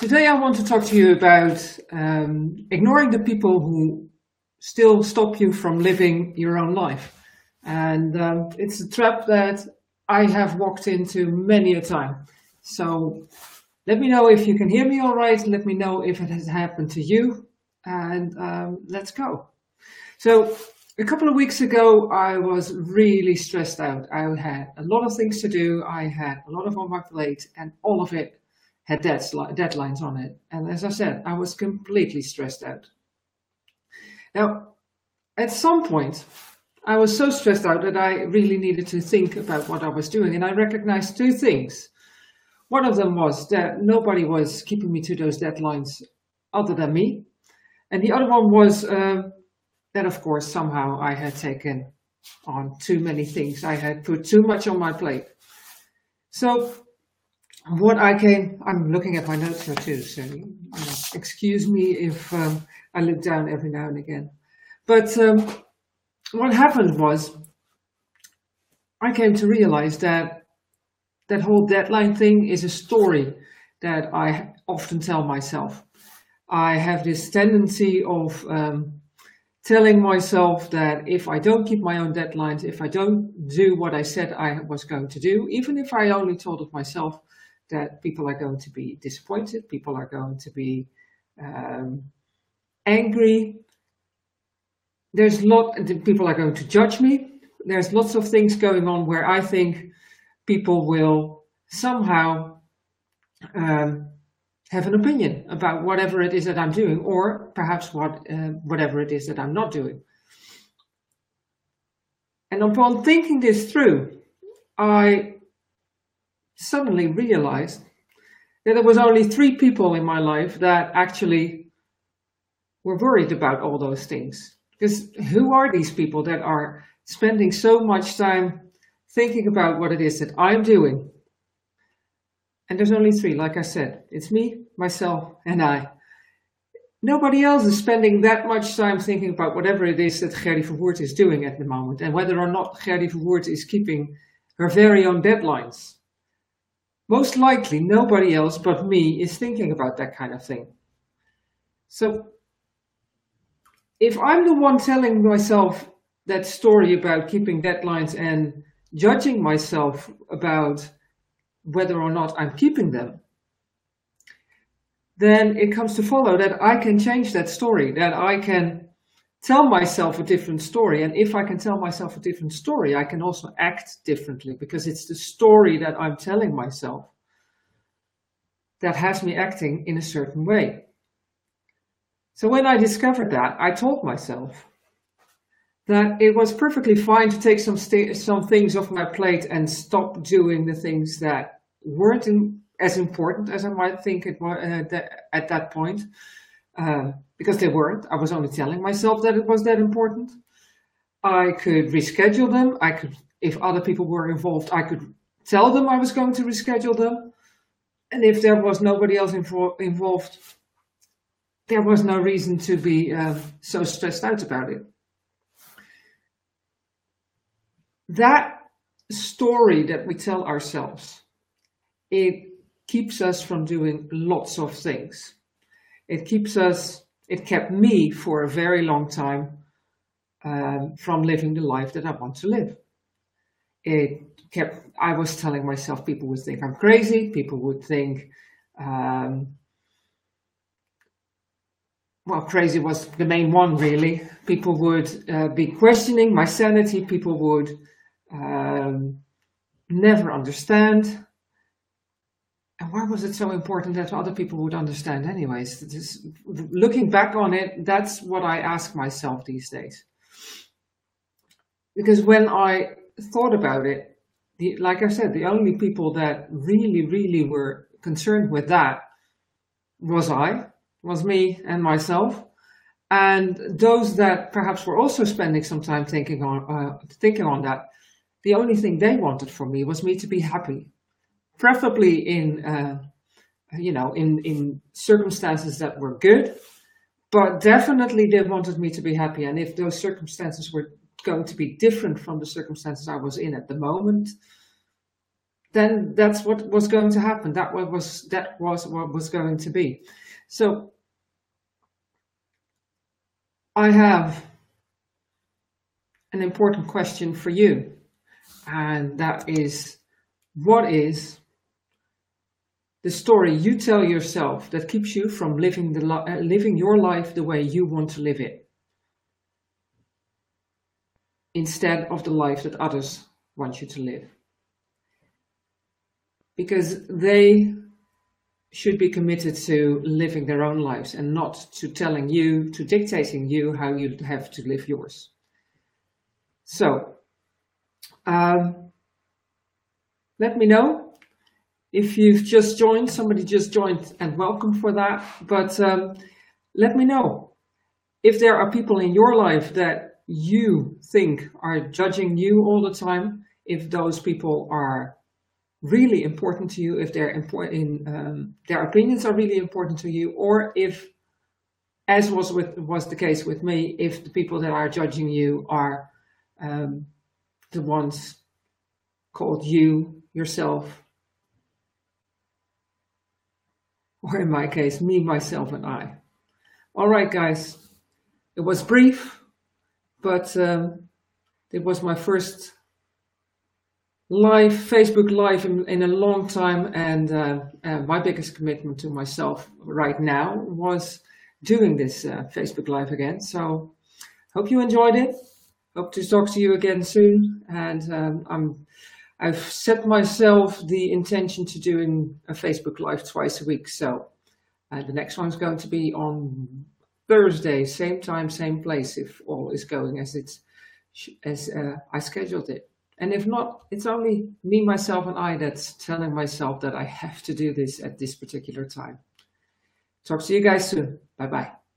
Today I want to talk to you about um, ignoring the people who still stop you from living your own life. And um, it's a trap that I have walked into many a time. So let me know if you can hear me all right. Let me know if it has happened to you. And um, let's go. So a couple of weeks ago, I was really stressed out. I had a lot of things to do. I had a lot of on my plate and all of it had deadlines on it. And as I said, I was completely stressed out. Now, at some point, I was so stressed out that I really needed to think about what I was doing. And I recognized two things. One of them was that nobody was keeping me to those deadlines other than me. And the other one was uh, that, of course, somehow I had taken on too many things. I had put too much on my plate. So what I came, I'm looking at my notes here too, so uh, excuse me if um, I look down every now and again. But um, what happened was I came to realize that that whole deadline thing is a story that I often tell myself. I have this tendency of um, telling myself that if I don't keep my own deadlines, if I don't do what I said I was going to do, even if I only told it myself that people are going to be disappointed, people are going to be um, angry, there's a lot people are going to judge me. There's lots of things going on where I think people will somehow um, have an opinion about whatever it is that I'm doing, or perhaps what uh, whatever it is that I'm not doing. And upon thinking this through, I suddenly realized that there was only three people in my life that actually were worried about all those things. Because who are these people that are spending so much time thinking about what it is that I'm doing? And there's only three, like I said. It's me, myself, and I. Nobody else is spending that much time thinking about whatever it is that Gerdy Verwoerd is doing at the moment and whether or not Gerdy Verwoerd is keeping her very own deadlines. Most likely, nobody else but me is thinking about that kind of thing. So if I'm the one telling myself that story about keeping deadlines and judging myself about whether or not I'm keeping them, then it comes to follow that I can change that story, that I can tell myself a different story. And if I can tell myself a different story, I can also act differently because it's the story that I'm telling myself that has me acting in a certain way. So when I discovered that, I told myself that it was perfectly fine to take some some things off my plate and stop doing the things that weren't in, as important as I might think it was uh, at that point, uh, because they weren't. I was only telling myself that it was that important. I could reschedule them. I could, if other people were involved, I could tell them I was going to reschedule them. And if there was nobody else invo involved, there was no reason to be um, so stressed out about it. That story that we tell ourselves, it keeps us from doing lots of things. It keeps us, it kept me for a very long time um, from living the life that I want to live. It kept, I was telling myself people would think I'm crazy, people would think um, well, crazy was the main one, really. People would uh, be questioning my sanity. People would um, never understand. And why was it so important that other people would understand, anyways? This, looking back on it, that's what I ask myself these days. Because when I thought about it, the, like I said, the only people that really, really were concerned with that was I was me and myself. And those that perhaps were also spending some time thinking on uh, thinking on that, the only thing they wanted from me was me to be happy, preferably in uh, you know in in circumstances that were good, but definitely they wanted me to be happy. And if those circumstances were going to be different from the circumstances I was in at the moment, then that's what was going to happen. That was that was what was going to be. So I have an important question for you, and that is, what is the story you tell yourself that keeps you from living the uh, living your life the way you want to live it, instead of the life that others want you to live? because they should be committed to living their own lives and not to telling you, to dictating you how you have to live yours. So, um, let me know if you've just joined, somebody just joined and welcome for that. But um, let me know if there are people in your life that you think are judging you all the time, if those people are really important to you, if their important um, their opinions are really important to you, or if, as was with was the case with me, if the people that are judging you are um, the ones called you yourself, or in my case, me, myself, and I. All right, guys, it was brief, but um, it was my first live, Facebook Live in, in a long time. And uh, uh, my biggest commitment to myself right now was doing this uh, Facebook Live again. So hope you enjoyed it. Hope to talk to you again soon. And um, I'm, I've set myself the intention to doing a Facebook Live twice a week. So uh, the next one's going to be on Thursday, same time, same place, if all is going as it's as uh, I scheduled it. And if not, it's only me, myself, and I that's telling myself that I have to do this at this particular time. Talk to you guys soon. Bye bye.